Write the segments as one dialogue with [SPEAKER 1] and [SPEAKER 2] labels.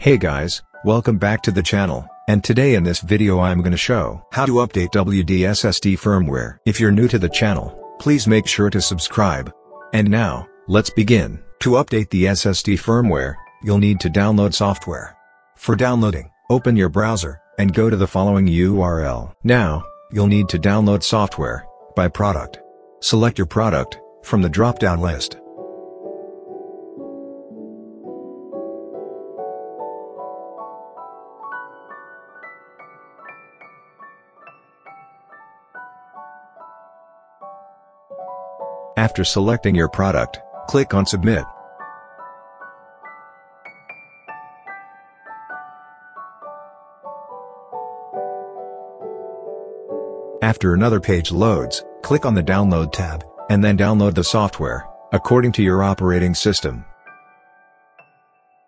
[SPEAKER 1] Hey guys, welcome back to the channel, and today in this video I'm gonna show how to update WD SSD firmware. If you're new to the channel, please make sure to subscribe. And now, let's begin. To update the SSD firmware, you'll need to download software. For downloading, open your browser, and go to the following URL. Now, you'll need to download software, by product. Select your product, from the drop-down list. After selecting your product, click on Submit. After another page loads, click on the Download tab, and then download the software, according to your operating system.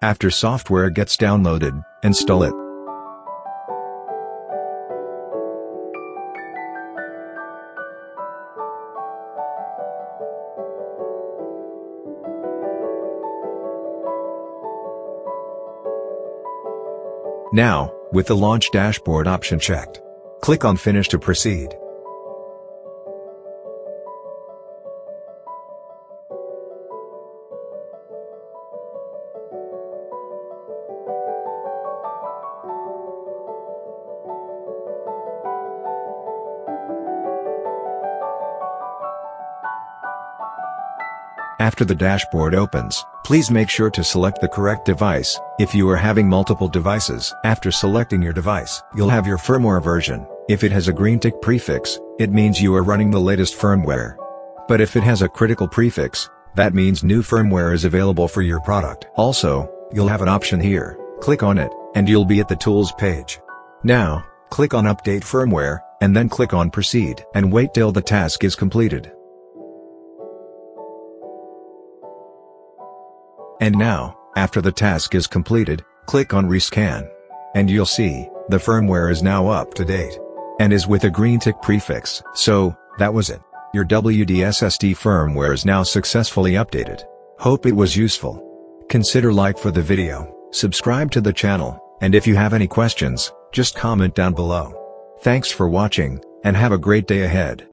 [SPEAKER 1] After software gets downloaded, install it. Now, with the Launch Dashboard option checked, click on Finish to proceed. After the dashboard opens, please make sure to select the correct device, if you are having multiple devices. After selecting your device, you'll have your firmware version. If it has a green tick prefix, it means you are running the latest firmware. But if it has a critical prefix, that means new firmware is available for your product. Also, you'll have an option here, click on it, and you'll be at the Tools page. Now, click on Update Firmware, and then click on Proceed, and wait till the task is completed. And now, after the task is completed, click on Rescan. And you'll see, the firmware is now up to date. And is with a green tick prefix. So, that was it. Your WD SSD firmware is now successfully updated. Hope it was useful. Consider like for the video, subscribe to the channel, and if you have any questions, just comment down below. Thanks for watching, and have a great day ahead.